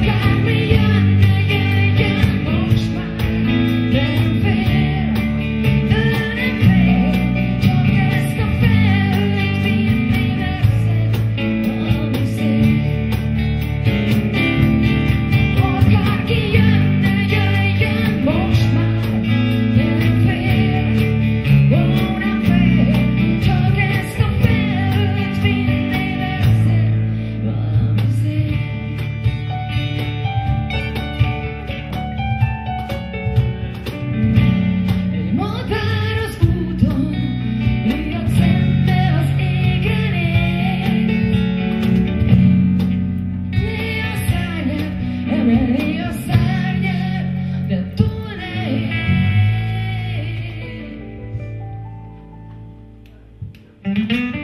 Yeah. Mm-hmm.